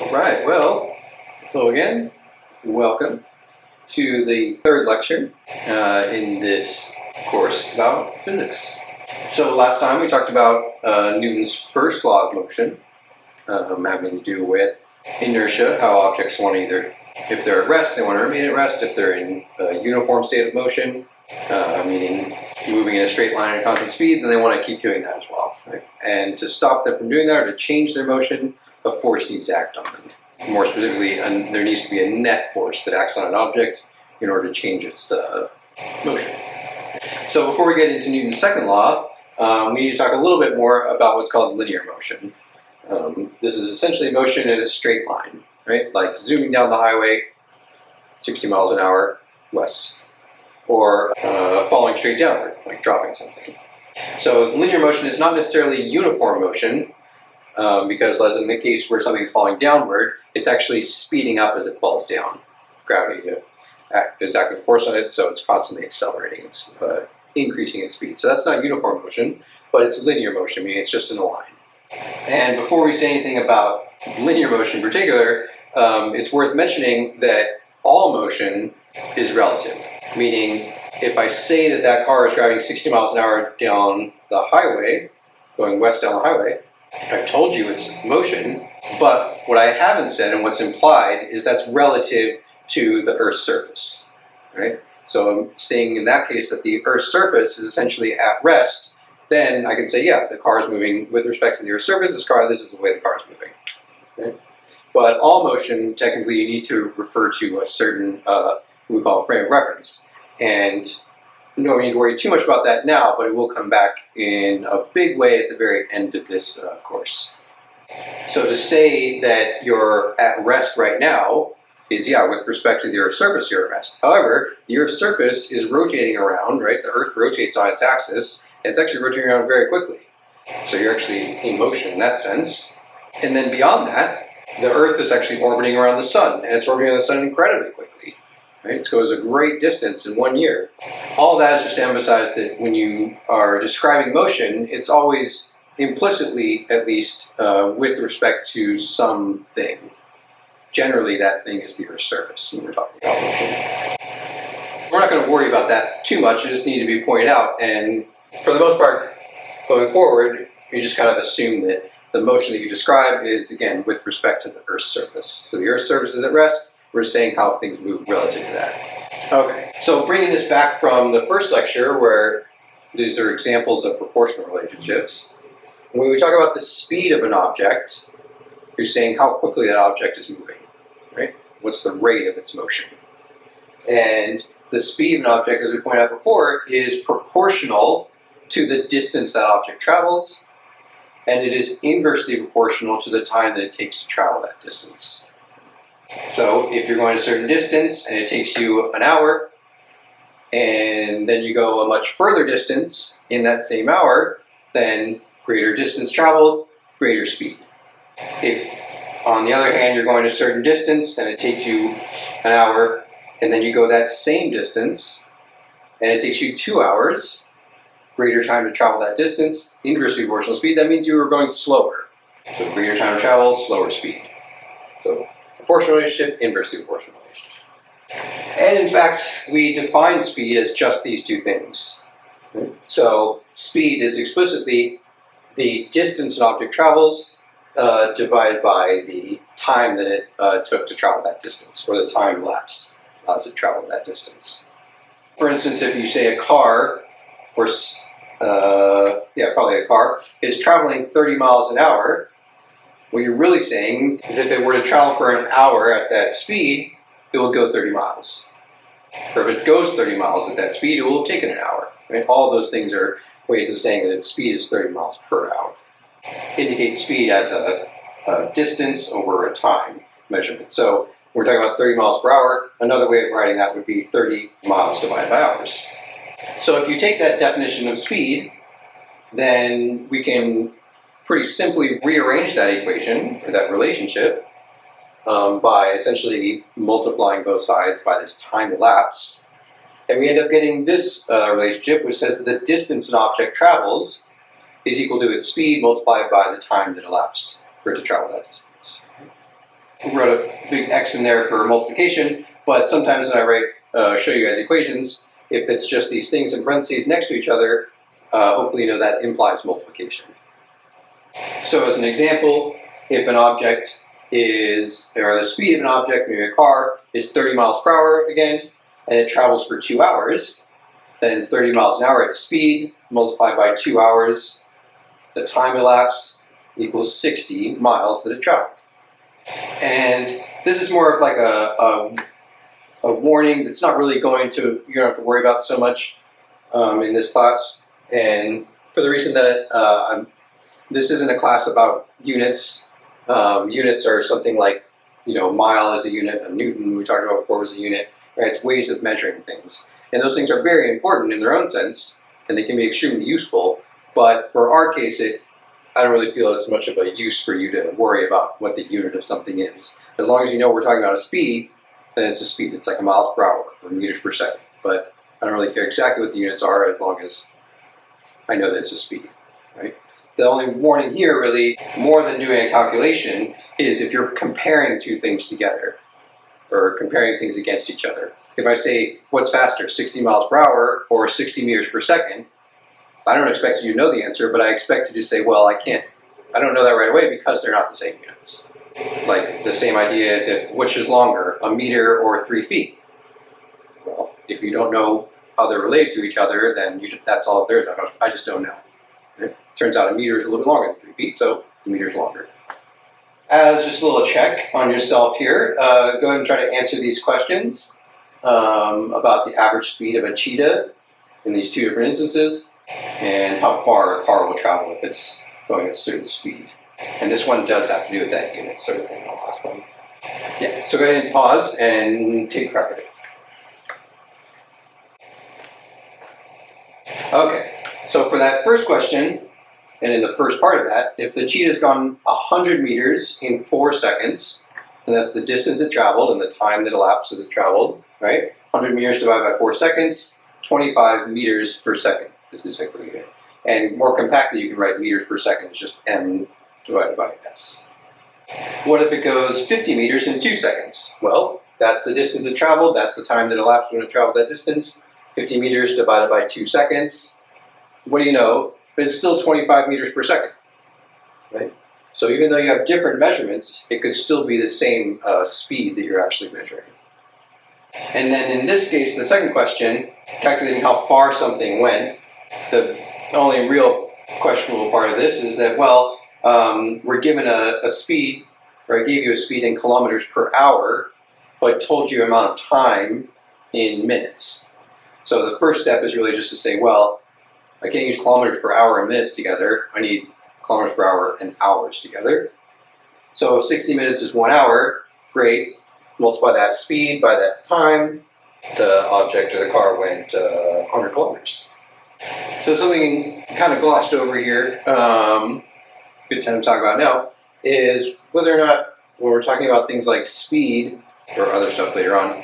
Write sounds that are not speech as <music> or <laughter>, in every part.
All right, well, hello again. Welcome to the third lecture uh, in this course about physics. So last time we talked about uh, Newton's first law of motion, um, having to do with inertia, how objects want to either, if they're at rest, they want to remain at rest. If they're in a uniform state of motion, uh, meaning moving in a straight line at constant speed, then they want to keep doing that as well. Right? And to stop them from doing that or to change their motion, a force needs to act on them. More specifically, there needs to be a net force that acts on an object in order to change its uh, motion. So before we get into Newton's second law, um, we need to talk a little bit more about what's called linear motion. Um, this is essentially motion in a straight line, right? Like zooming down the highway, 60 miles an hour west, or uh, falling straight downward, like dropping something. So linear motion is not necessarily uniform motion, um, because as in the case where something is falling downward, it's actually speeding up as it falls down. Gravity is acting force on it, so it's constantly accelerating. It's uh, increasing its speed. So that's not uniform motion, but it's linear motion, meaning it's just in a line. And before we say anything about linear motion in particular, um, it's worth mentioning that all motion is relative, meaning if I say that that car is driving 60 miles an hour down the highway, going west down the highway, I've told you it's motion, but what I haven't said and what's implied is that's relative to the Earth's surface, right? So I'm saying in that case that the Earth's surface is essentially at rest, then I can say, yeah, the car is moving with respect to the Earth's surface, this car, this is the way the car is moving. Okay? But all motion, technically, you need to refer to a certain, uh, we call frame of reference. And you don't need to worry too much about that now, but it will come back in a big way at the very end of this uh, course. So to say that you're at rest right now is, yeah, with respect to the Earth's surface, you're at rest. However, the Earth's surface is rotating around, right? The Earth rotates on its axis, and it's actually rotating around very quickly. So you're actually in motion in that sense. And then beyond that, the Earth is actually orbiting around the Sun, and it's orbiting around the Sun incredibly quickly. Right? It goes a great distance in one year. All that is just to emphasize that when you are describing motion, it's always implicitly, at least, uh, with respect to something. Generally, that thing is the Earth's surface when we're talking about motion. We're not going to worry about that too much. It just needs to be pointed out. And for the most part, going forward, you just kind of assume that the motion that you describe is, again, with respect to the Earth's surface. So the Earth's surface is at rest. We're saying how things move relative to that. Okay, so bringing this back from the first lecture where these are examples of proportional relationships. When we talk about the speed of an object, you're saying how quickly that object is moving, right? What's the rate of its motion? And the speed of an object, as we pointed out before, is proportional to the distance that object travels, and it is inversely proportional to the time that it takes to travel that distance. So if you're going a certain distance and it takes you an hour, and then you go a much further distance in that same hour, then greater distance traveled, greater speed. If, on the other hand, you're going a certain distance and it takes you an hour, and then you go that same distance, and it takes you two hours, greater time to travel that distance, inversely proportional speed, that means you are going slower. So greater time to travel, slower speed. So proportional relationship, inversely proportional relationship. And in fact, we define speed as just these two things. So speed is explicitly the distance an object travels uh, divided by the time that it uh, took to travel that distance, or the time elapsed as it traveled that distance. For instance, if you say a car, or uh, yeah, probably a car, is traveling 30 miles an hour, what you're really saying is if it were to travel for an hour at that speed, it will go 30 miles. Or if it goes 30 miles at that speed, it will have taken an hour. Right? All those things are ways of saying that its speed is 30 miles per hour. Indicate speed as a, a distance over a time measurement. So we're talking about 30 miles per hour. Another way of writing that would be 30 miles divided by hours. So if you take that definition of speed, then we can pretty simply rearrange that equation, that relationship, um, by essentially multiplying both sides by this time elapsed. And we end up getting this uh, relationship, which says that the distance an object travels is equal to its speed multiplied by the time that elapsed for it to travel that distance. We wrote a big X in there for multiplication, but sometimes when I write, uh, show you guys equations, if it's just these things in parentheses next to each other, uh, hopefully you know that implies multiplication. So as an example, if an object is, or the speed of an object, maybe a car, is 30 miles per hour again, and it travels for two hours, then 30 miles an hour at speed multiplied by two hours, the time elapsed equals 60 miles that it traveled. And this is more of like a, a, a warning that's not really going to, you don't have to worry about so much um, in this class. And for the reason that uh, this isn't a class about units. Um, units are something like, you know, mile is a unit, a newton we talked about before was a unit, right? It's ways of measuring things. And those things are very important in their own sense, and they can be extremely useful. But for our case, it I don't really feel as much of a use for you to worry about what the unit of something is. As long as you know we're talking about a speed, then it's a speed. It's like a miles per hour or meters per second. But I don't really care exactly what the units are as long as I know that it's a speed, right? The only warning here really, more than doing a calculation, is if you're comparing two things together or comparing things against each other. If I say, what's faster, 60 miles per hour or 60 meters per second, I don't expect you to know the answer, but I expect you to say, well, I can't. I don't know that right away because they're not the same units. Like the same idea as if which is longer, a meter or three feet. Well, if you don't know how they're related to each other, then should, that's all there is. I, I just don't know. Turns out a meter is a little bit longer than three feet, so the meter is longer. As just a little check on yourself here, uh, go ahead and try to answer these questions um, about the average speed of a cheetah in these two different instances and how far a car will travel if it's going at a certain speed. And this one does have to do with that unit sort of thing, the last one. Yeah, so go ahead and pause and take a crack at it. Okay, so for that first question, and in the first part of that, if the cheetah's gone 100 meters in 4 seconds, and that's the distance it traveled and the time that elapsed as it traveled, right? 100 meters divided by 4 seconds, 25 meters per second is the technical unit. And more compactly, you can write meters per second is just m divided by s. What if it goes 50 meters in 2 seconds? Well, that's the distance it traveled, that's the time that elapsed when it traveled that distance. 50 meters divided by 2 seconds. What do you know? It's still 25 meters per second, right? So even though you have different measurements, it could still be the same uh, speed that you're actually measuring. And then in this case, the second question, calculating how far something went, the only real questionable part of this is that, well, um, we're given a, a speed, or I gave you a speed in kilometers per hour, but told you amount of time in minutes. So the first step is really just to say, well, I can't use kilometers per hour and minutes together. I need kilometers per hour and hours together. So 60 minutes is one hour, great. Multiply that speed by that time. The object or the car went uh, 100 kilometers. So something kind of glossed over here, um, good time to talk about now, is whether or not when we're talking about things like speed or other stuff later on,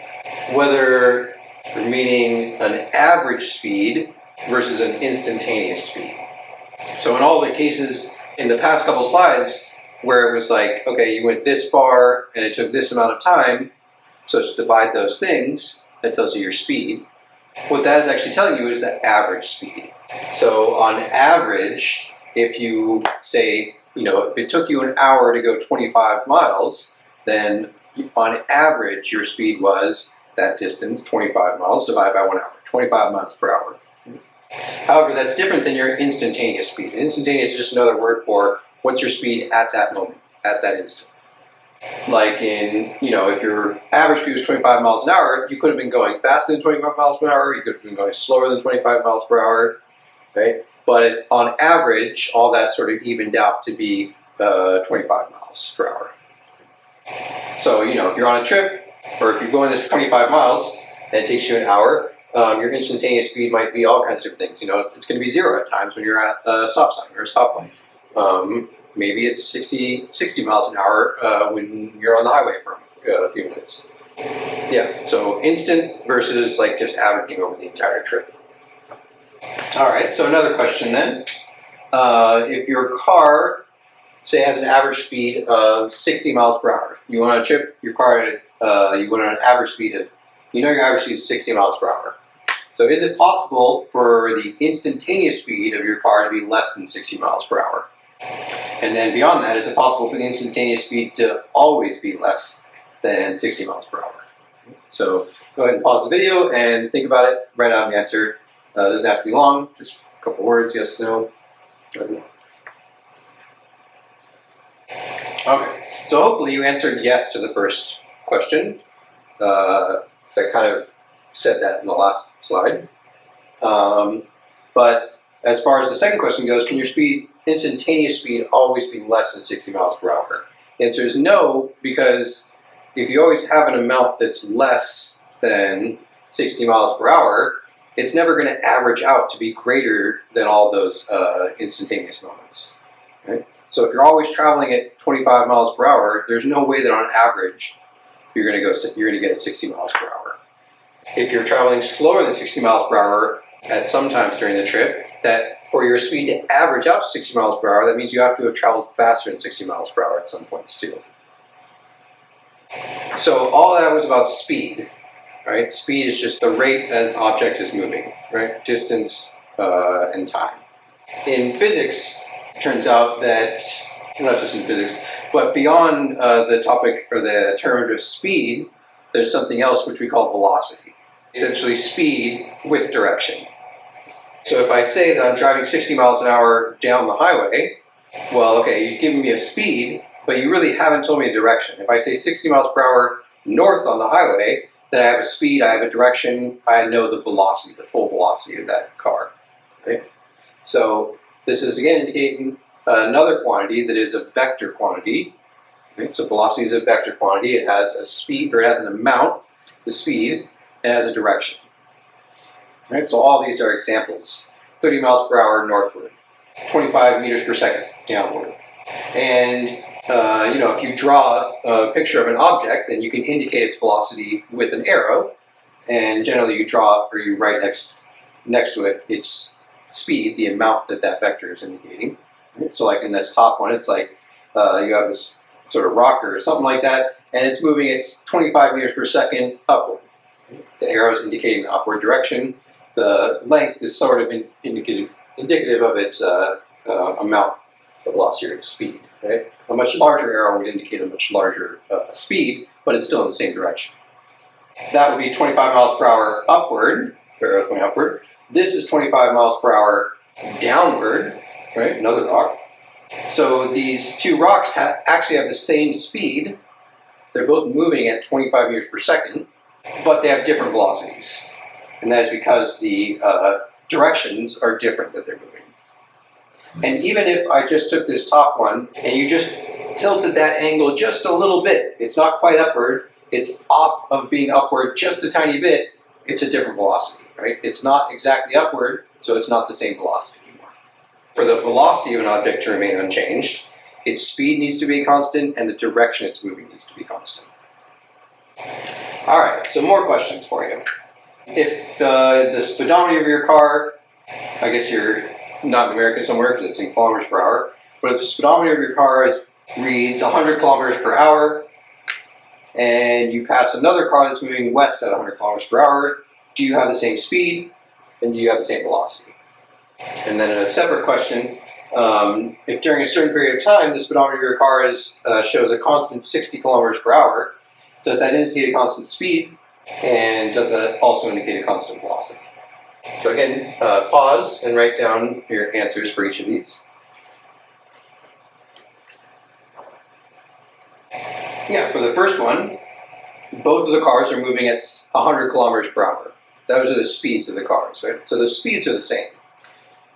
whether we're meaning an average speed versus an instantaneous speed. So in all the cases in the past couple slides where it was like, okay, you went this far and it took this amount of time, so just divide those things, that tells you your speed. What that is actually telling you is the average speed. So on average, if you say, you know, if it took you an hour to go 25 miles, then on average your speed was that distance, 25 miles, divided by one hour, 25 miles per hour. However, that's different than your instantaneous speed. Instantaneous is just another word for what's your speed at that moment, at that instant. Like in, you know, if your average speed was 25 miles an hour, you could have been going faster than 25 miles per hour, you could have been going slower than 25 miles per hour, right? But on average, all that sort of evened out to be uh, 25 miles per hour. So, you know, if you're on a trip, or if you're going this 25 miles, and it takes you an hour, um, your instantaneous speed might be all kinds of things. You know, it's, it's going to be zero at times when you're at a stop sign or a stoplight. Um, maybe it's 60, 60 miles an hour uh, when you're on the highway for a few minutes. Yeah, so instant versus like just averaging over the entire trip. All right, so another question then. Uh, if your car, say, has an average speed of 60 miles per hour, you want to chip your car uh, you want an average speed of, you know your average speed is 60 miles per hour. So is it possible for the instantaneous speed of your car to be less than 60 miles per hour? And then beyond that, is it possible for the instantaneous speed to always be less than 60 miles per hour? So go ahead and pause the video and think about it, write out the answer. Uh, it doesn't have to be long, just a couple words, yes, no. Okay, so hopefully you answered yes to the first question. Uh, so I kind of said that in the last slide. Um, but as far as the second question goes, can your speed, instantaneous speed, always be less than 60 miles per hour? The answer is no, because if you always have an amount that's less than 60 miles per hour, it's never going to average out to be greater than all those uh, instantaneous moments. Right? So if you're always traveling at 25 miles per hour, there's no way that on average you're going to go you're going to get 60 miles per hour. If you're traveling slower than 60 miles per hour at some times during the trip, that for your speed to average out to 60 miles per hour, that means you have to have traveled faster than 60 miles per hour at some points too. So all that was about speed, right? Speed is just the rate that an object is moving, right? Distance uh, and time. In physics, it turns out that, not just in physics, but beyond uh, the topic or the term of speed, there's something else which we call velocity. Essentially speed with direction. So if I say that I'm driving 60 miles an hour down the highway, well, okay, you've given me a speed, but you really haven't told me a direction. If I say 60 miles per hour north on the highway, then I have a speed, I have a direction, I know the velocity, the full velocity of that car. Right? So this is again indicating another quantity that is a vector quantity. Right? So velocity is a vector quantity. It has a speed, or it has an amount, the speed, has a direction. Right? So all these are examples. 30 miles per hour northward, 25 meters per second downward. And uh, you know, if you draw a picture of an object, then you can indicate its velocity with an arrow, and generally you draw or you write next next to it its speed, the amount that that vector is indicating. Right? So, like in this top one, it's like uh, you have this sort of rocker or something like that, and it's moving its 25 meters per second upward. The arrows indicating the upward direction. The length is sort of in, indicative, indicative of its uh, uh, amount of velocity or its speed. Right? A much larger arrow would indicate a much larger uh, speed, but it's still in the same direction. That would be 25 miles per hour upward, arrow going upward. This is 25 miles per hour downward, right? Another rock. So these two rocks ha actually have the same speed. They're both moving at 25 meters per second, but they have different velocities. And that is because the uh, directions are different that they're moving. And even if I just took this top one and you just tilted that angle just a little bit, it's not quite upward, it's off of being upward just a tiny bit, it's a different velocity, right? It's not exactly upward, so it's not the same velocity anymore. For the velocity of an object to remain unchanged, its speed needs to be constant and the direction it's moving needs to be constant. All right, so more questions for you. If uh, the speedometer of your car, I guess you're not in America somewhere because it's in kilometers per hour, but if the speedometer of your car is, reads 100 kilometers per hour, and you pass another car that's moving west at 100 kilometers per hour, do you have the same speed and do you have the same velocity? And then a separate question, um, if during a certain period of time the speedometer of your car is, uh, shows a constant 60 kilometers per hour, does that indicate a constant speed? And does that also indicate a constant velocity? So again, uh, pause and write down your answers for each of these. Yeah, for the first one, both of the cars are moving at 100 kilometers per hour. Those are the speeds of the cars, right? So the speeds are the same.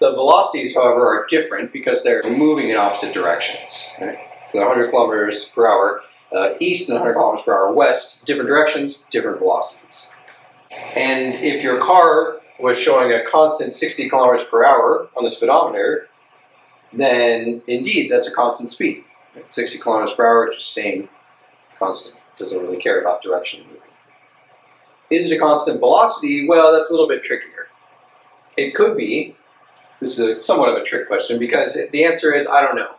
The velocities, however, are different because they're moving in opposite directions, right? So 100 kilometers per hour uh, east and 100 kilometers per hour west, different directions, different velocities. And if your car was showing a constant 60 kilometers per hour on the speedometer, then indeed that's a constant speed. 60 kilometers per hour, is just staying constant. Doesn't really care about direction. Is it a constant velocity? Well, that's a little bit trickier. It could be. This is a, somewhat of a trick question because the answer is I don't know.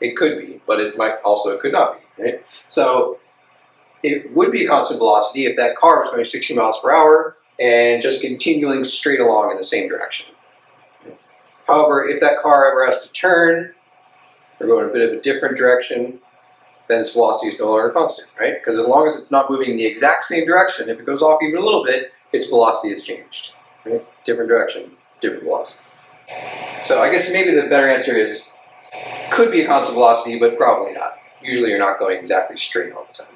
It could be, but it might also it could not be. Right? So it would be a constant velocity if that car was going 60 miles per hour and just continuing straight along in the same direction. However, if that car ever has to turn or go in a bit of a different direction, then its velocity is no longer constant, right? Because as long as it's not moving in the exact same direction, if it goes off even a little bit, its velocity has changed. Right? Different direction, different velocity. So I guess maybe the better answer is could be a constant velocity, but probably not. Usually you're not going exactly straight all the time.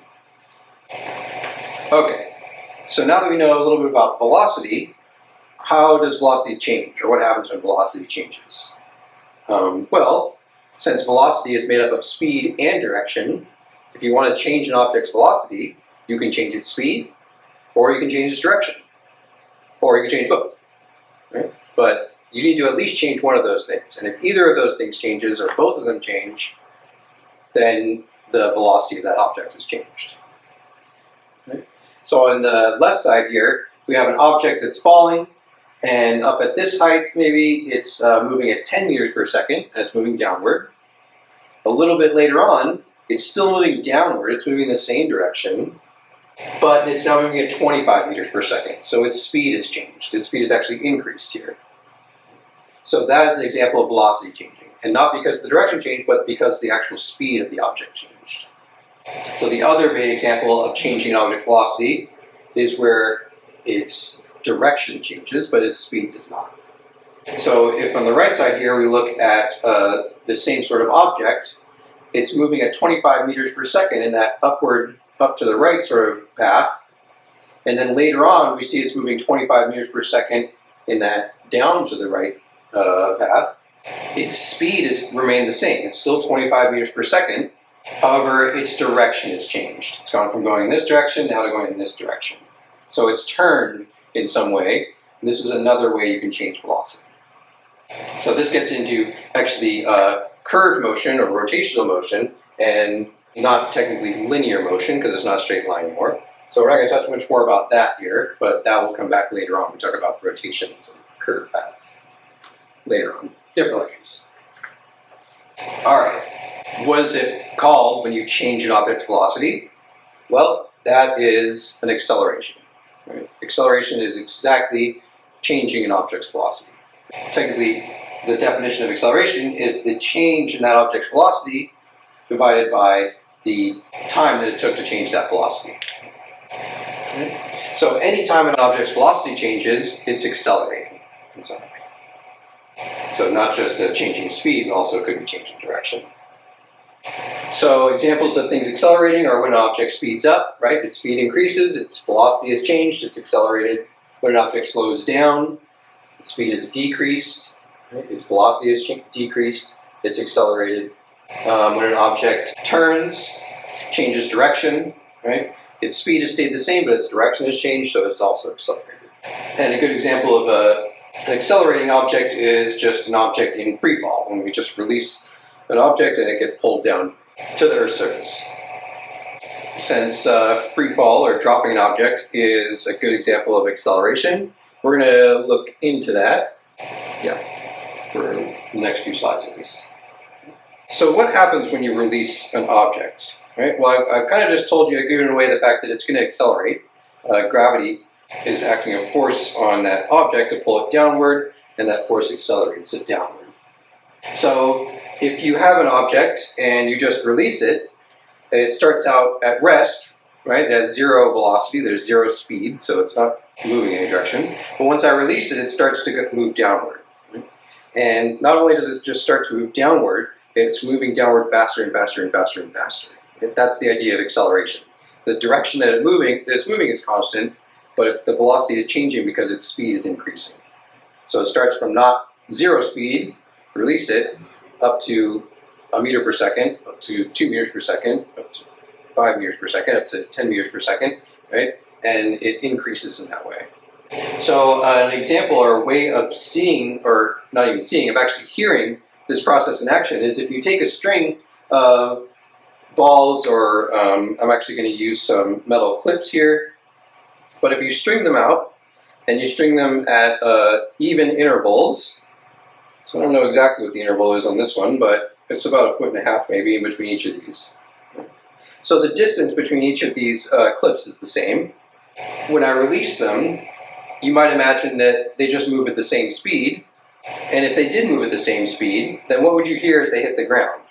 Okay, so now that we know a little bit about velocity, how does velocity change, or what happens when velocity changes? Um, well, since velocity is made up of speed and direction, if you want to change an object's velocity, you can change its speed, or you can change its direction, or you can change both. Right? But you need to at least change one of those things. And if either of those things changes, or both of them change, then the velocity of that object has changed. So on the left side here, we have an object that's falling, and up at this height, maybe it's uh, moving at 10 meters per second, and it's moving downward. A little bit later on, it's still moving downward, it's moving in the same direction, but it's now moving at 25 meters per second. So its speed has changed. Its speed has actually increased here. So that is an example of velocity changing. And not because the direction changed, but because the actual speed of the object changed. So the other main example of changing an object velocity is where its direction changes, but its speed does not. So if on the right side here we look at uh, the same sort of object, it's moving at 25 meters per second in that upward, up to the right sort of path. And then later on, we see it's moving 25 meters per second in that down to the right uh, path. Its speed has remained the same. It's still 25 meters per second. However, its direction has changed. It's gone from going in this direction now to going in this direction. So it's turned in some way. This is another way you can change velocity. So this gets into actually uh, curved motion or rotational motion, and not technically linear motion because it's not a straight line anymore. So we're not going to touch much more about that here, but that will come back later on. We talk about rotations and curved paths later on. Different lectures. All right. What is it called when you change an object's velocity? Well, that is an acceleration. Right? Acceleration is exactly changing an object's velocity. Technically, the definition of acceleration is the change in that object's velocity divided by the time that it took to change that velocity. Okay? So anytime an object's velocity changes, it's accelerating. So not just a changing speed, but also could be changing direction. So examples of things accelerating are when an object speeds up, right? Its speed increases, its velocity has changed, it's accelerated. When an object slows down, its speed is decreased, right? its velocity has decreased, it's accelerated. Um, when an object turns, changes direction, right? Its speed has stayed the same, but its direction has changed, so it's also accelerated. And a good example of a, an accelerating object is just an object in free fall, when we just release an object and it gets pulled down to the Earth's surface. Since uh, free fall or dropping an object is a good example of acceleration, we're going to look into that, yeah, for the next few slides at least. So what happens when you release an object? Right? Well, I've, I've kind of just told you, I've given away the fact that it's going to accelerate. Uh, gravity is acting a force on that object to pull it downward, and that force accelerates it downward. So if you have an object and you just release it, it starts out at rest, right? It has zero velocity, there's zero speed, so it's not moving in any direction. But once I release it, it starts to move downward. And not only does it just start to move downward, it's moving downward faster and faster and faster and faster. That's the idea of acceleration. The direction that it's moving, that it's moving is constant, but the velocity is changing because its speed is increasing. So it starts from not zero speed, release it, up to a meter per second, up to two meters per second, up to five meters per second, up to 10 meters per second, right? And it increases in that way. So uh, an example or a way of seeing, or not even seeing, of actually hearing this process in action is if you take a string of balls, or um, I'm actually going to use some metal clips here, but if you string them out, and you string them at uh, even intervals, so I don't know exactly what the interval is on this one, but it's about a foot and a half maybe in between each of these. So the distance between each of these uh, clips is the same. When I release them, you might imagine that they just move at the same speed. And if they did move at the same speed, then what would you hear as they hit the ground?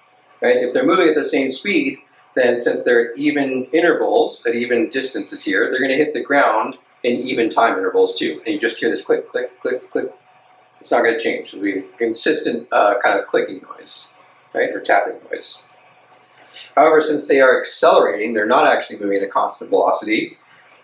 Right? If they're moving at the same speed, then since they're even intervals at even distances here, they're going to hit the ground in even time intervals too. And you just hear this click, click, click, click. It's not going to change. It'll be consistent uh, kind of clicking noise, right, or tapping noise. However, since they are accelerating, they're not actually moving at a constant velocity.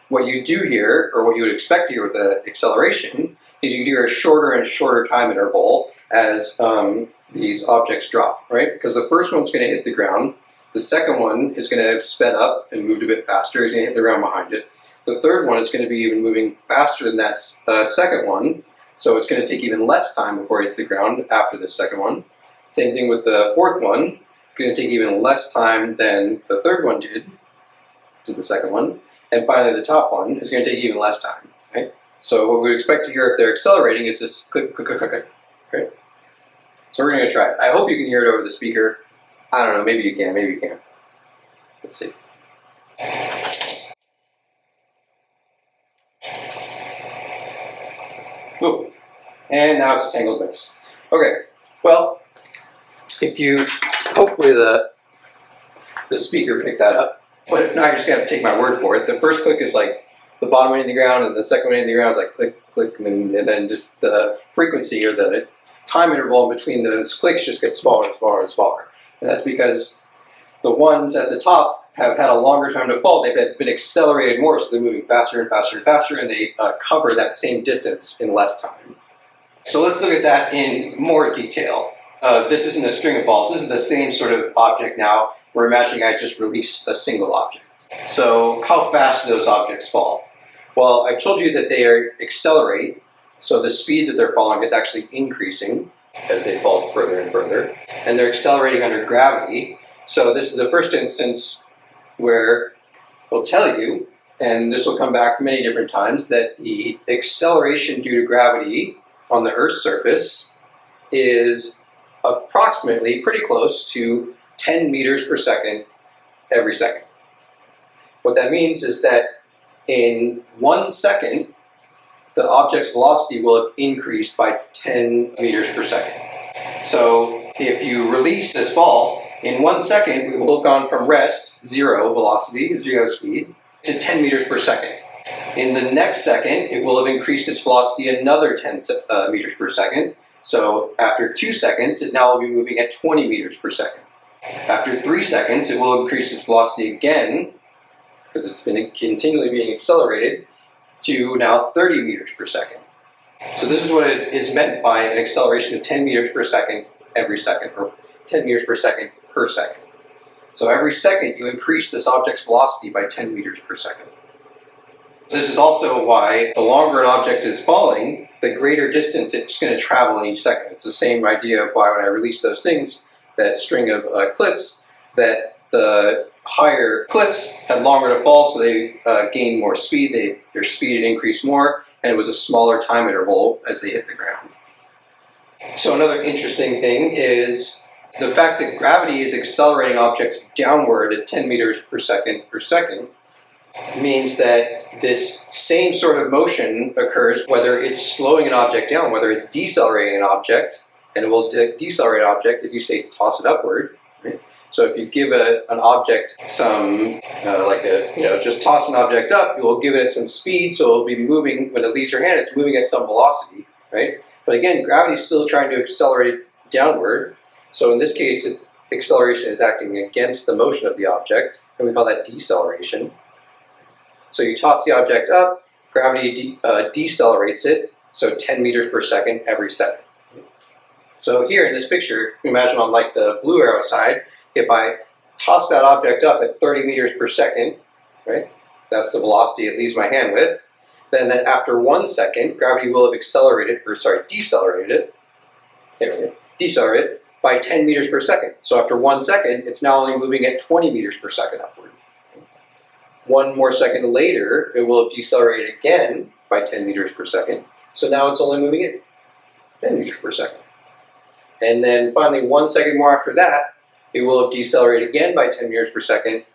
What you do here, or what you would expect hear with the acceleration, is you hear a shorter and shorter time interval as um, these objects drop, right? Because the first one's going to hit the ground, the second one is going to have sped up and moved a bit faster. He's going to hit the ground behind it. The third one is going to be even moving faster than that uh, second one, so it's going to take even less time before it hits the ground after the second one. Same thing with the fourth one. It's going to take even less time than the third one did to the second one. And finally, the top one is going to take even less time. Right? So what we would expect to hear if they're accelerating is this click, click, click, click, click. Okay? So we're going to try it. I hope you can hear it over the speaker. I don't know, maybe you can, maybe you can't. Let's see. Whoa. And now it's a tangled mess. Okay, well, if you, hopefully the, the speaker picked that up, but if not, you're just gonna have to take my word for it. The first click is like the bottom one in the ground, and the second one in the ground is like click, click, and then, and then the frequency or the time interval in between those clicks just gets smaller and smaller and smaller. And that's because the ones at the top have had a longer time to fall. They've been accelerated more, so they're moving faster and faster and faster, and they uh, cover that same distance in less time. So let's look at that in more detail. Uh, this isn't a string of balls. This is the same sort of object now. We're imagining I just released a single object. So how fast do those objects fall? Well, I've told you that they accelerate, so the speed that they're falling is actually increasing as they fall further and further. And they're accelerating under gravity. So this is the first instance where we'll tell you, and this will come back many different times, that the acceleration due to gravity on the Earth's surface is approximately pretty close to 10 meters per second every second. What that means is that in one second, the object's velocity will have increased by 10 meters per second. So if you release this ball, in one second, we will have gone from rest, zero velocity, zero speed, to 10 meters per second. In the next second, it will have increased its velocity another 10 uh, meters per second. So after two seconds, it now will be moving at 20 meters per second. After three seconds, it will increase its velocity again, because it's been continually being accelerated, to now 30 meters per second. So this is what it is meant by an acceleration of 10 meters per second every second, or 10 meters per second per second. So every second you increase this object's velocity by 10 meters per second. This is also why the longer an object is falling, the greater distance it's going to travel in each second. It's the same idea of why when I release those things, that string of uh, clips, that the higher clips had longer to fall, so they uh, gained more speed. They, their speed had increased more, and it was a smaller time interval as they hit the ground. So another interesting thing is the fact that gravity is accelerating objects downward at 10 meters per second per second means that this same sort of motion occurs whether it's slowing an object down, whether it's decelerating an object, and it will de decelerate an object if you say toss it upward, so if you give a, an object some, uh, like a, you know, just toss an object up, you will give it some speed, so it'll be moving, when it leaves your hand, it's moving at some velocity, right? But again, gravity is still trying to accelerate downward. So in this case, it, acceleration is acting against the motion of the object, and we call that deceleration. So you toss the object up, gravity de uh, decelerates it, so 10 meters per second every second. So here in this picture, imagine on like the blue arrow side, if I toss that object up at 30 meters per second, right, that's the velocity it leaves my hand with, then after one second, gravity will have accelerated, or sorry, decelerated it, decelerated by 10 meters per second. So after one second, it's now only moving at 20 meters per second upward. One more second later, it will have decelerated again by 10 meters per second. So now it's only moving at 10 meters per second. And then finally, one second more after that, it will have decelerated again by 10 meters per second,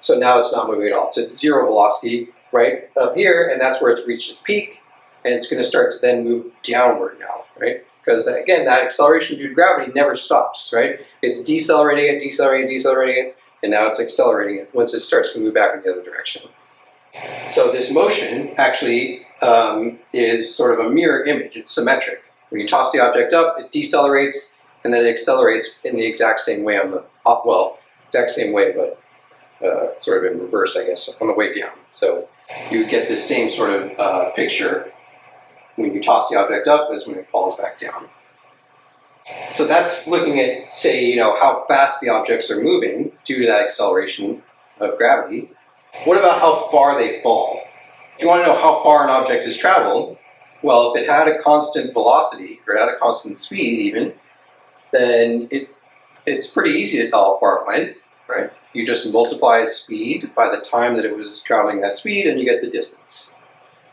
So now it's not moving at all. It's at zero velocity right up here, and that's where it's reached its peak, and it's going to start to then move downward now, right? Because again, that acceleration due to gravity never stops, right? It's decelerating it, decelerating it, decelerating it, and now it's accelerating it once it starts to move back in the other direction. So this motion actually um, is sort of a mirror image. It's symmetric. When you toss the object up, it decelerates, and then it accelerates in the exact same way on the up, well, exact same way, but uh, sort of in reverse, I guess, on the way down. So you get the same sort of uh, picture when you toss the object up as when it falls back down. So that's looking at, say, you know, how fast the objects are moving due to that acceleration of gravity. What about how far they fall? If you want to know how far an object has traveled, well, if it had a constant velocity, or had a constant speed even, then it, it's pretty easy to tell how far it went, right? You just multiply speed by the time that it was traveling that speed and you get the distance.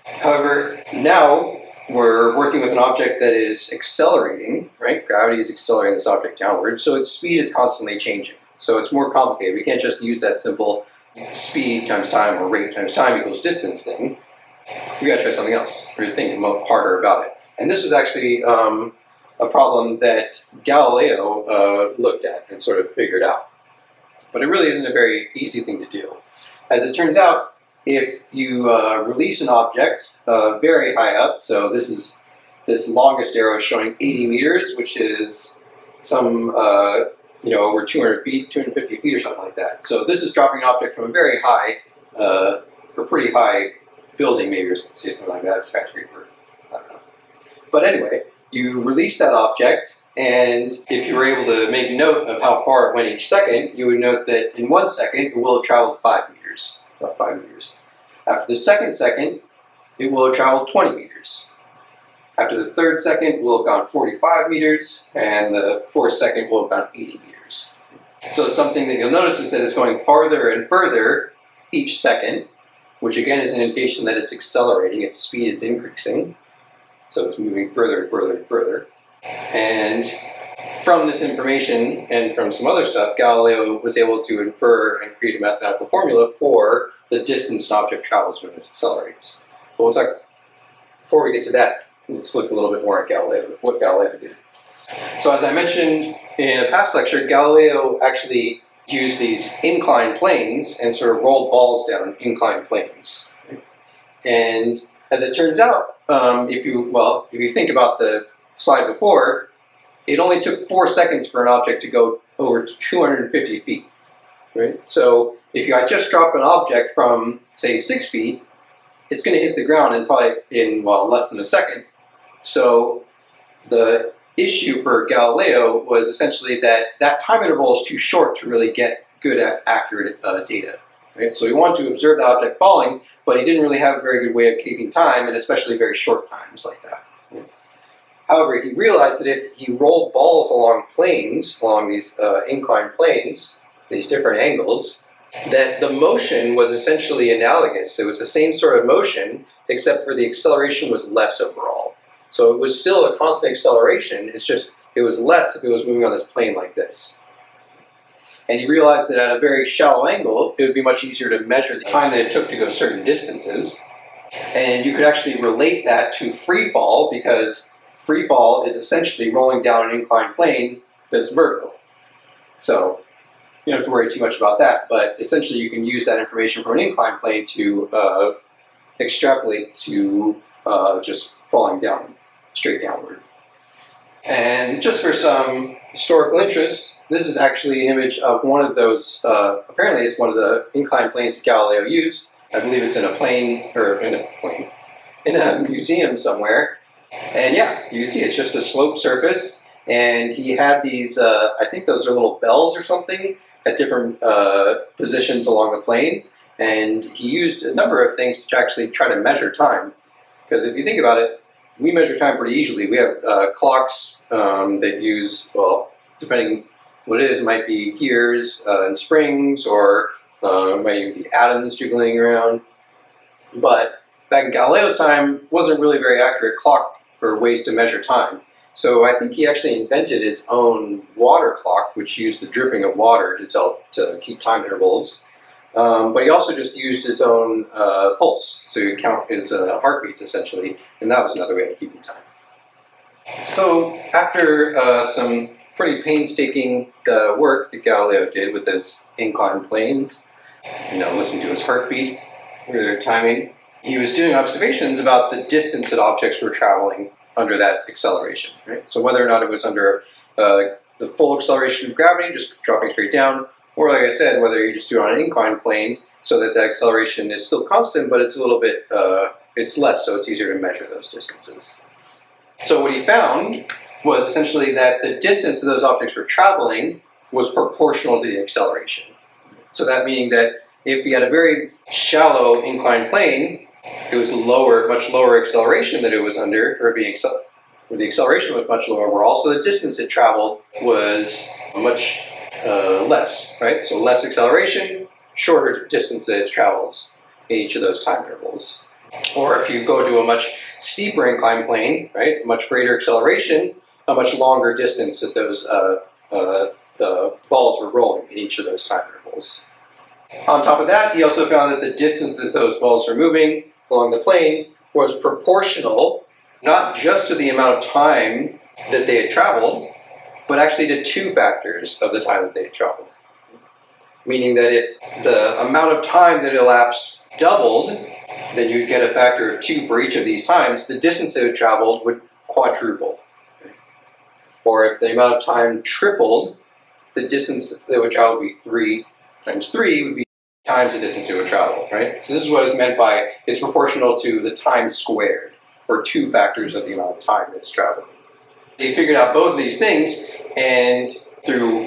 However, now we're working with an object that is accelerating, right? Gravity is accelerating this object downward, so its speed is constantly changing. So it's more complicated. We can't just use that simple speed times time or rate times time equals distance thing. We gotta try something else. or think harder about it. And this was actually um, a problem that Galileo uh, looked at and sort of figured out. But it really isn't a very easy thing to do. As it turns out, if you uh, release an object uh, very high up, so this is this longest arrow showing 80 meters, which is some, uh, you know, over 200 feet, 250 feet or something like that. So this is dropping an object from a very high, uh, or pretty high building maybe or something like that, skyscraper, I don't know. But anyway, you release that object, and if you were able to make note of how far it went each second, you would note that in one second it will have traveled 5 meters about 5 meters. After the second second, it will have traveled 20 meters. After the third second, it will have gone 45 meters, and the fourth second will have gone 80 meters. So something that you'll notice is that it's going farther and further each second, which again is an indication that it's accelerating, its speed is increasing. So it's moving further and further and further. And from this information and from some other stuff, Galileo was able to infer and create a mathematical formula for the distance an object travels when it accelerates. But we'll talk, before we get to that, let's look a little bit more at Galileo, what Galileo did. So as I mentioned in a past lecture, Galileo actually used these inclined planes and sort of rolled balls down inclined planes. And as it turns out, um, if you, well, if you think about the slide before, it only took four seconds for an object to go over 250 feet. Right? So if I just drop an object from, say, six feet, it's going to hit the ground in probably in, well, less than a second. So the issue for Galileo was essentially that that time interval is too short to really get good, accurate uh, data. Right? So he wanted to observe the object falling, but he didn't really have a very good way of keeping time, and especially very short times like that. However, he realized that if he rolled balls along planes, along these uh, inclined planes, these different angles, that the motion was essentially analogous. It was the same sort of motion, except for the acceleration was less overall. So it was still a constant acceleration, it's just it was less if it was moving on this plane like this. And he realized that at a very shallow angle, it would be much easier to measure the time that it took to go certain distances. And you could actually relate that to free fall because free fall is essentially rolling down an inclined plane that's vertical. So you don't have to worry too much about that, but essentially you can use that information from an inclined plane to uh, extrapolate to uh, just falling down, straight downward. And just for some historical interest, this is actually an image of one of those, uh, apparently it's one of the inclined planes that Galileo used. I believe it's in a plane, or in a plane, in a museum somewhere. And yeah, you can see it's just a sloped surface, and he had these, uh, I think those are little bells or something, at different uh, positions along the plane, and he used a number of things to actually try to measure time. Because if you think about it, we measure time pretty easily. We have uh, clocks um, that use, well, depending what it is, it might be gears uh, and springs, or uh, might even be atoms jiggling around. But back in Galileo's time, wasn't really very accurate clock or ways to measure time. So I think he actually invented his own water clock, which used the dripping of water to tell to keep time intervals. Um, but he also just used his own uh, pulse to count his uh, heartbeats essentially, and that was another way of keeping time. So after uh, some pretty painstaking uh, work that Galileo did with his inclined planes, you know, listening to his heartbeat, their timing, he was doing observations about the distance that objects were traveling under that acceleration. Right? So whether or not it was under uh, the full acceleration of gravity, just dropping straight down, or like I said, whether you just do it on an inclined plane so that the acceleration is still constant, but it's a little bit, uh, it's less, so it's easier to measure those distances. So what he found was essentially that the distance that those objects were traveling was proportional to the acceleration. So that meaning that if you had a very shallow inclined plane, it was lower, much lower acceleration that it was under, or being the acceleration was much lower, where also the distance it traveled was much uh, less, right? So less acceleration, shorter distance that it travels in each of those time intervals. Or if you go to a much steeper inclined plane, right, much greater acceleration, a much longer distance that those uh, uh, the balls were rolling in each of those time intervals. On top of that, he also found that the distance that those balls were moving along the plane was proportional, not just to the amount of time that they had traveled, but actually to two factors of the time that they traveled. Meaning that if the amount of time that elapsed doubled, then you'd get a factor of two for each of these times, the distance they traveled would quadruple. Or if the amount of time tripled, the distance they would travel would be three times three would be times the distance it would travel, right? So this is what is meant by it's proportional to the time squared, or two factors of the amount of time that it's traveling. He figured out both of these things, and through,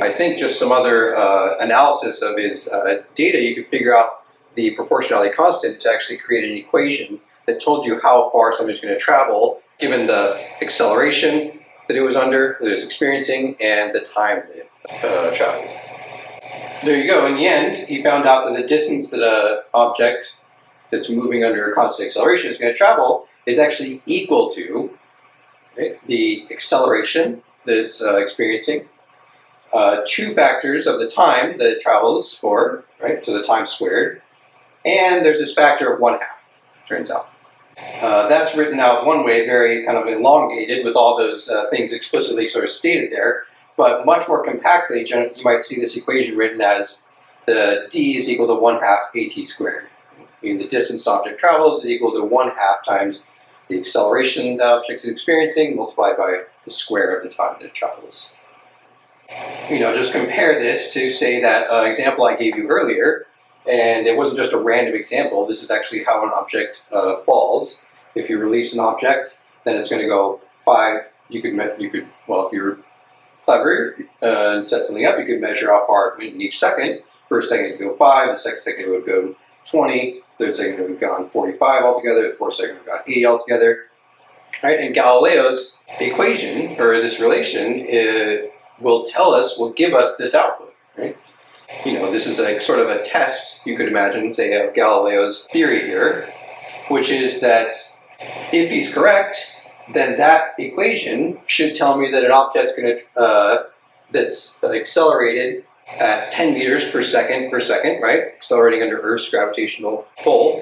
I think, just some other uh, analysis of his uh, data, you could figure out the proportionality constant to actually create an equation that told you how far something's going to travel given the acceleration that it was under, that it was experiencing, and the time that it uh, traveled there you go. In the end, he found out that the distance that an object that's moving under a constant acceleration is going to travel is actually equal to right, the acceleration that it's uh, experiencing, uh, two factors of the time that it travels for, right, so the time squared, and there's this factor of one half, turns out. Uh, that's written out one way, very kind of elongated, with all those uh, things explicitly sort of stated there. But much more compactly, you might see this equation written as the d is equal to 1 half at squared. Meaning the distance object travels is equal to 1 half times the acceleration that object is experiencing multiplied by the square of the time that it travels. You know, just compare this to, say, that uh, example I gave you earlier, and it wasn't just a random example, this is actually how an object uh, falls. If you release an object, then it's going to go 5, you could, you could well, if you're clever uh, and set something up, you could measure how far it went in each second. First second it would go 5, the second second it would go 20, third second it would have gone 45 altogether, the fourth second would have gone 80 altogether. Right? And Galileo's equation, or this relation, uh, will tell us, will give us this output. Right? You know, this is a sort of a test, you could imagine, say, of Galileo's theory here, which is that if he's correct, then that equation should tell me that an object's going to uh, that's accelerated at 10 meters per second per second, right? Accelerating under Earth's gravitational pull.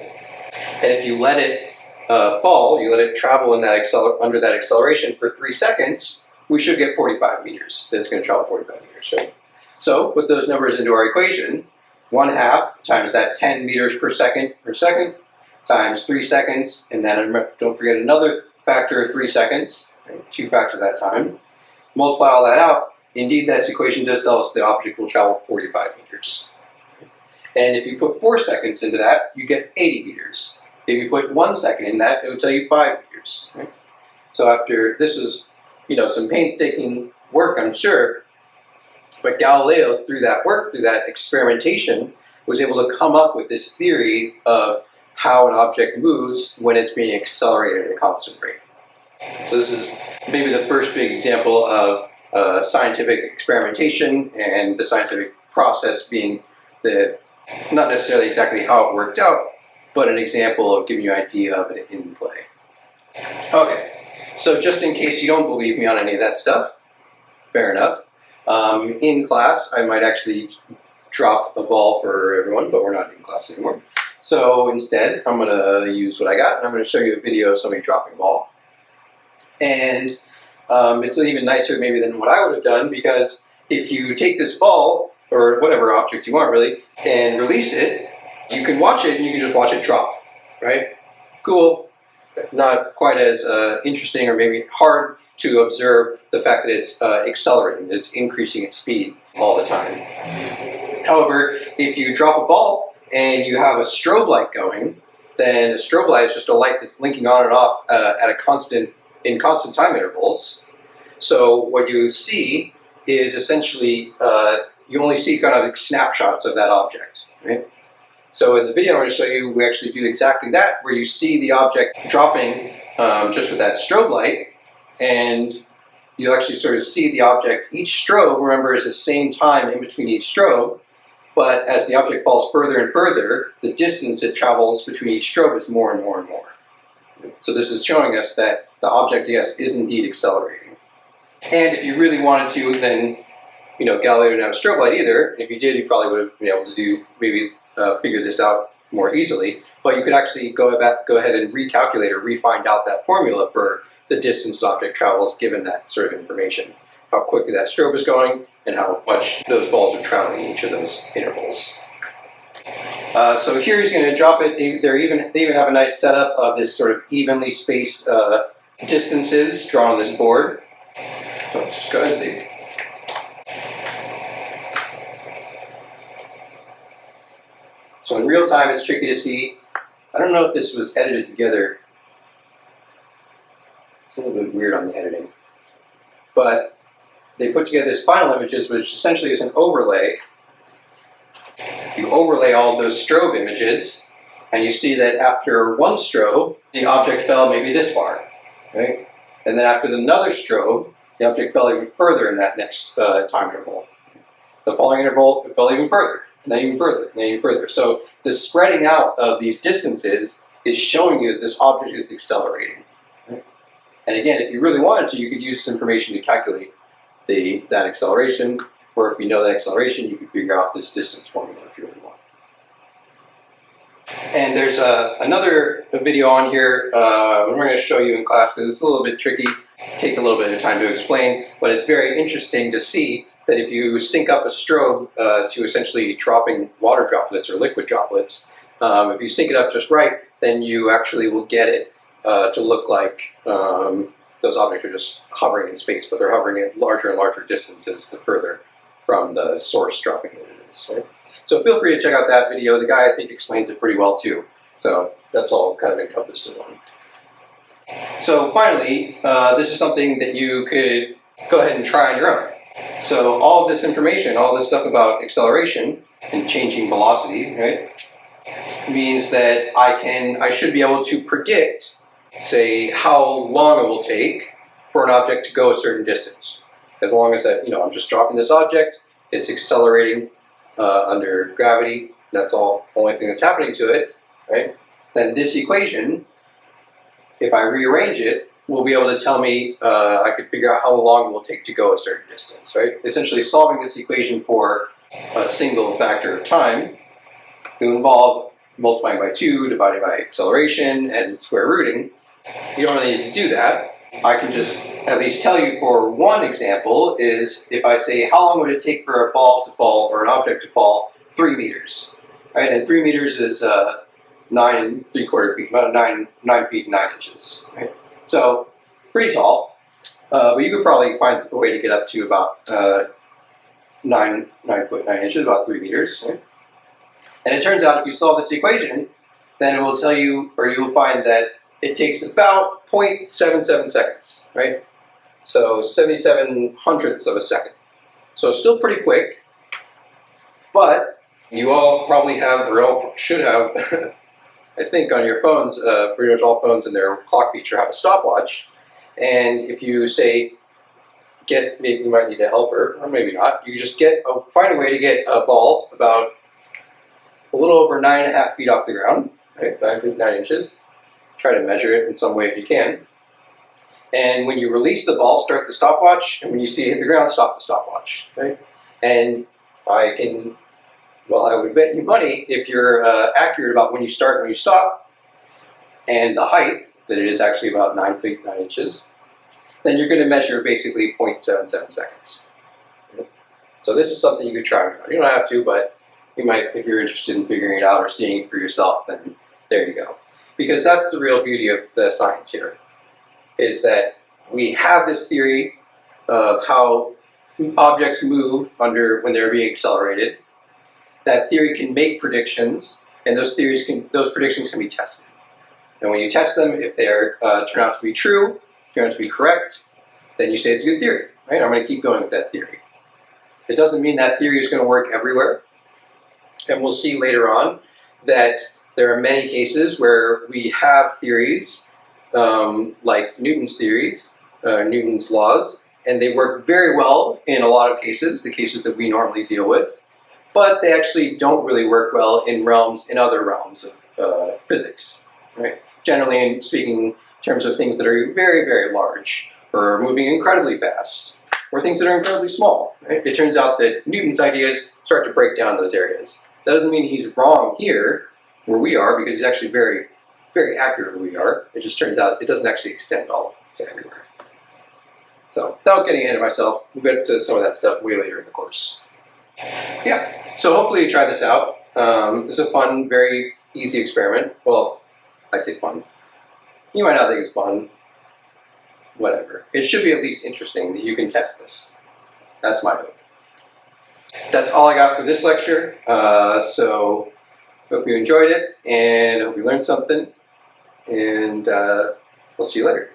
And if you let it uh, fall, you let it travel in that under that acceleration for three seconds, we should get 45 meters. That's going to travel 45 meters, right? So put those numbers into our equation. One half times that 10 meters per second per second times three seconds, and then don't forget another factor of three seconds, right? two factors at that time. Multiply all that out, indeed this equation does tell us the object will travel 45 meters. And if you put four seconds into that, you get 80 meters. If you put one second in that, it will tell you five meters. Right? So after, this is, you know, some painstaking work, I'm sure, but Galileo, through that work, through that experimentation, was able to come up with this theory of how an object moves when it's being accelerated at a constant rate. So this is maybe the first big example of uh, scientific experimentation and the scientific process being the not necessarily exactly how it worked out, but an example of giving you an idea of it in play. Okay, so just in case you don't believe me on any of that stuff, fair enough. Um, in class, I might actually drop a ball for everyone, but we're not in class anymore. So instead, I'm going to use what I got, and I'm going to show you a video of somebody dropping a ball. And um, it's even nicer maybe than what I would have done because if you take this ball, or whatever object you want really, and release it, you can watch it and you can just watch it drop, right? Cool. Not quite as uh, interesting or maybe hard to observe the fact that it's uh, accelerating, it's increasing its speed all the time. However, if you drop a ball and you have a strobe light going, then a strobe light is just a light that's blinking on and off uh, at a constant in constant time intervals. So what you see is essentially uh, you only see kind of like snapshots of that object, right? So in the video I'm going to show you, we actually do exactly that, where you see the object dropping um, just with that strobe light, and you actually sort of see the object. Each strobe, remember, is the same time in between each strobe, but as the object falls further and further, the distance it travels between each strobe is more and more and more. So this is showing us that the object, yes, is indeed accelerating. And if you really wanted to, then, you know, Galileo didn't have a strobe light either. And if you did, you probably would have been able to do, maybe uh, figure this out more easily. But you could actually go, back, go ahead and recalculate or refind out that formula for the distance the object travels given that sort of information. How quickly that strobe is going and how much those balls are traveling each of those intervals. Uh, so here he's going to drop it. They, even they even have a nice setup of this sort of evenly spaced uh, distances drawn on this board. So let's just go ahead and see. So in real time, it's tricky to see. I don't know if this was edited together. It's a little bit weird on the editing. But they put together this final images, which essentially is an overlay. Overlay all those strobe images, and you see that after one strobe, the object fell maybe this far, right? And then after another strobe, the object fell even further in that next uh, time interval. The following interval, it fell even further, and then even further, and then even further. So the spreading out of these distances is showing you that this object is accelerating. And again, if you really wanted to, you could use this information to calculate the, that acceleration, or if you know that acceleration, you could figure out this distance formula if you really want. And there's a, another video on here uh, we're going to show you in class because it's a little bit tricky, take a little bit of time to explain, but it's very interesting to see that if you sync up a strobe uh, to essentially dropping water droplets or liquid droplets, um, if you sync it up just right, then you actually will get it uh, to look like um, those objects are just hovering in space, but they're hovering at larger and larger distances the further from the source dropping that it is. Right? So feel free to check out that video. The guy, I think, explains it pretty well too. So that's all kind of encompassed in one. So finally, uh, this is something that you could go ahead and try on your own. So all of this information, all this stuff about acceleration and changing velocity, right, means that I can, I should be able to predict say how long it will take for an object to go a certain distance. As long as that, you know, I'm just dropping this object, it's accelerating uh, under gravity, that's all, only thing that's happening to it, right? Then this equation, if I rearrange it, will be able to tell me, uh, I could figure out how long it will take to go a certain distance, right? Essentially solving this equation for a single factor of time, will involve multiplying by 2, dividing by acceleration, and square rooting. You don't really need to do that. I can just at least tell you for one example is if I say how long would it take for a ball to fall or an object to fall? Three meters, right? And three meters is uh, nine and three quarter feet, about nine nine feet nine inches, right? So pretty tall, uh, but you could probably find a way to get up to about uh, nine nine foot nine inches, about three meters, right? And it turns out if you solve this equation, then it will tell you, or you will find that it takes about 0.77 seconds, right? So 77 hundredths of a second. So still pretty quick, but you all probably have, or all should have, <laughs> I think on your phones, uh, pretty much all phones in their clock feature have a stopwatch. And if you say, get, maybe you might need a helper, or maybe not, you just get, a, find a way to get a ball about a little over nine and a half feet off the ground, right, nine feet, nine inches, try to measure it in some way if you can. And when you release the ball, start the stopwatch, and when you see it hit the ground, stop the stopwatch. Right? And I can Well, I would bet you money if you're uh, accurate about when you start and when you stop, and the height, that it is actually about 9 feet 9 inches, then you're going to measure basically 0.77 seconds. So this is something you could try. You don't have to, but you might, if you're interested in figuring it out or seeing it for yourself, then there you go. Because that's the real beauty of the science here, is that we have this theory of how objects move under when they're being accelerated. That theory can make predictions, and those theories can those predictions can be tested. And when you test them, if they are, uh, turn out to be true, turn out to be correct, then you say it's a good theory. Right? I'm going to keep going with that theory. It doesn't mean that theory is going to work everywhere. And we'll see later on that there are many cases where we have theories, um, like Newton's theories, uh, Newton's laws, and they work very well in a lot of cases, the cases that we normally deal with, but they actually don't really work well in realms, in other realms of uh, physics, right? Generally in speaking in terms of things that are very, very large, or moving incredibly fast, or things that are incredibly small. Right? It turns out that Newton's ideas start to break down those areas. That doesn't mean he's wrong here, where we are, because he's actually very, very accurate where we are. It just turns out it doesn't actually extend all to everywhere. So that was getting ahead of myself. We'll get to some of that stuff way later in the course. Yeah, so hopefully you try this out. Um, it's a fun, very easy experiment. Well, I say fun. You might not think it's fun. Whatever. It should be at least interesting that you can test this. That's my hope. That's all I got for this lecture. Uh, so hope you enjoyed it and hope you learned something. And uh, we'll see you later.